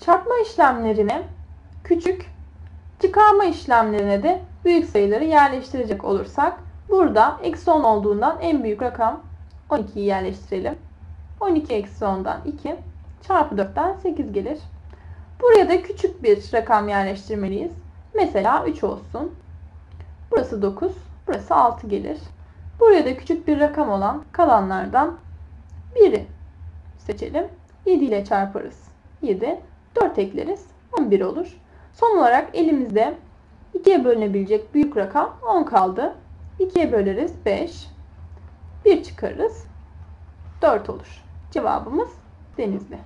Çarpma işlemlerine küçük, çıkarma işlemlerine de büyük sayıları yerleştirecek olursak burada eksi 10 olduğundan en büyük rakam 12'yi yerleştirelim. 12 eksi 10'dan 2 çarpı 4'ten 8 gelir. Buraya da küçük bir rakam yerleştirmeliyiz. Mesela 3 olsun. Burası 9, burası 6 gelir. Buraya da küçük bir rakam olan kalanlardan 1'i seçelim. 7 ile çarparız. 7, 4 ekleriz. 11 olur. Son olarak elimizde 2'ye bölünebilecek büyük rakam 10 kaldı. 2'ye böleriz 5. 1 çıkarırız. 4 olur. Cevabımız denizli.